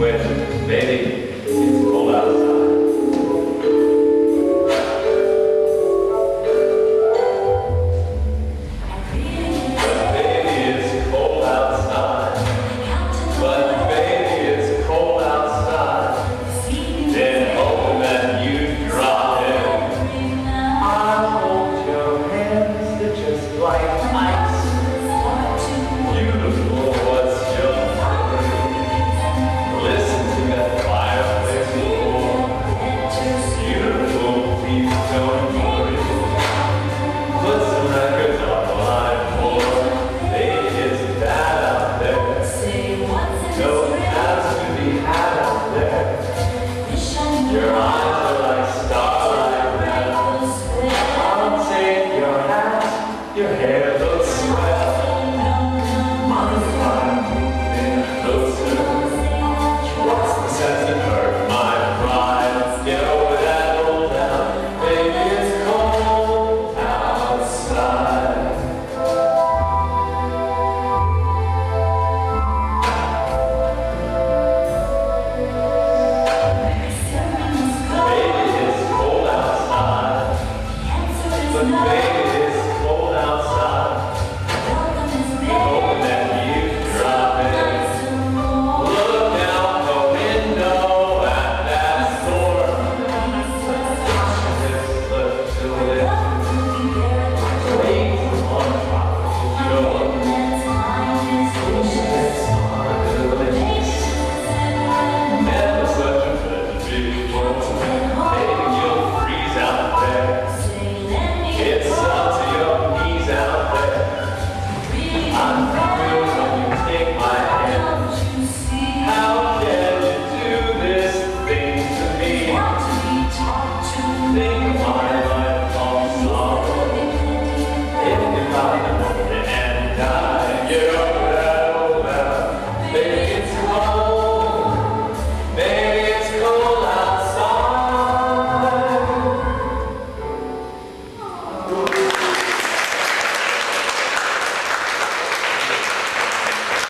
when your your hair. and I, you